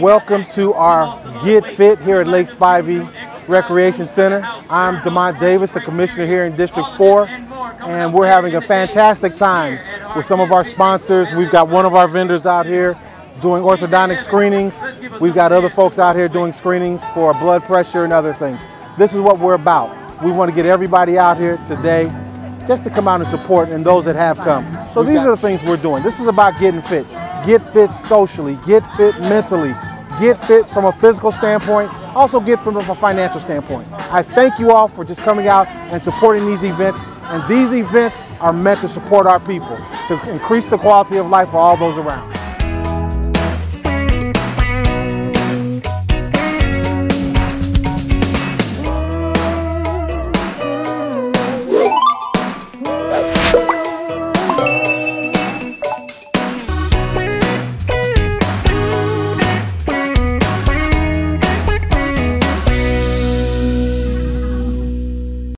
Welcome to our Get Fit here at Lake Spivey Recreation Center. I'm Demont Davis, the commissioner here in District 4, and we're having a fantastic time with some of our sponsors. We've got one of our vendors out here doing orthodontic screenings. We've got other folks out here doing screenings for blood pressure and other things. This is what we're about. We want to get everybody out here today just to come out and support and those that have come. So these are the things we're doing. This is about getting fit. Get fit socially, get fit mentally, get fit from a physical standpoint, also get from a financial standpoint. I thank you all for just coming out and supporting these events. And these events are meant to support our people, to increase the quality of life for all those around.